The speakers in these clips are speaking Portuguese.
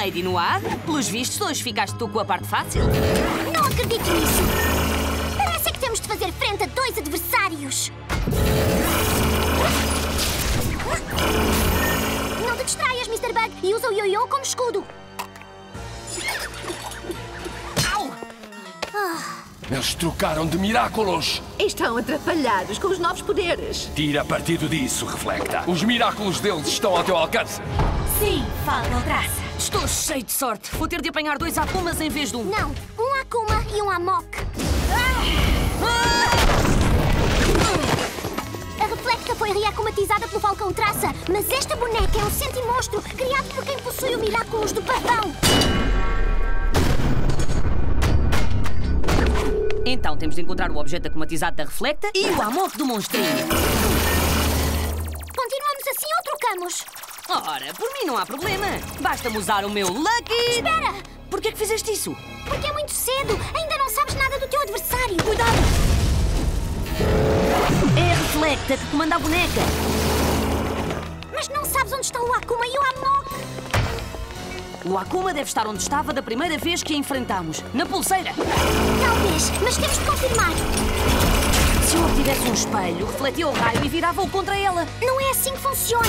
Lady Noir, pelos vistos, hoje ficaste tu com a parte fácil. Não acredito nisso. Parece que temos de fazer frente a dois adversários. Não te distraias, Mr. Bug, e usa o ioiô como escudo. Au! Eles trocaram de Miraculos. Estão atrapalhados com os novos poderes. Tira partido disso, Reflecta. Os Miraculos deles estão ao teu alcance. Sim, fala traça. Estou cheio de sorte. Vou ter de apanhar dois Akumas em vez de um. Não, um Akuma e um Amok. A Reflecta foi reacumatizada pelo Falcão Traça, mas esta boneca é um sentimonstro criado por quem possui o Miraculous do Pavão. Então temos de encontrar o objeto acomatizado da Reflecta e o Amok do monstrinho. Continuamos assim ou trocamos? Ora, por mim não há problema. Basta-me usar o meu Lucky... Espera! Porquê é que fizeste isso? Porque é muito cedo, ainda não sabes nada do teu adversário. Cuidado! É a Reflecta que comanda a boneca. Mas não sabes onde está o Akuma e o Amok. O Akuma deve estar onde estava da primeira vez que a enfrentámos, na pulseira. Talvez, mas temos de confirmar. Se eu obtivesse um espelho, refletia o raio e virava-o contra ela. Não é assim que funciona.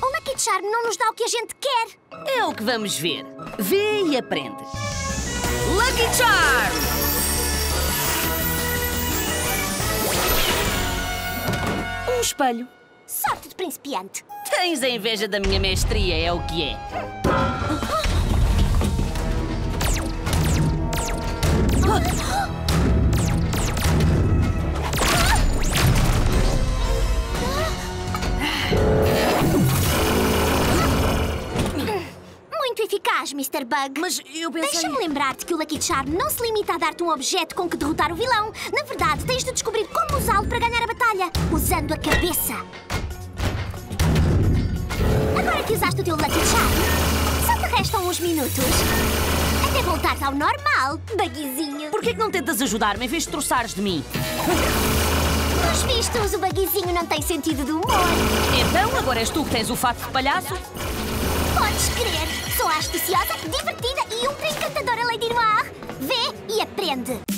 O Lucky Charm não nos dá o que a gente quer. É o que vamos ver. Vê e aprende. Lucky Charm! Um espelho. Sorte de principiante. Tens a inveja da minha mestria, é o que é. Mr. Bug. Mas eu pensei... Deixa-me lembrar-te que o Lucky Charm não se limita a dar-te um objeto com que derrotar o vilão. Na verdade, tens de descobrir como usá-lo para ganhar a batalha, usando a cabeça. Agora que usaste o teu Lucky Charm, só te restam uns minutos. Até voltares ao normal, Buggyzinho. Por que não tentas ajudar-me em vez de troçares de mim? Pelos vistos, o Buggyzinho não tem sentido de humor. Então, agora és tu que tens o fato de palhaço? Podes crer, sou asteciosa, divertida e ultra encantadora Lady Noir. Vê e aprende.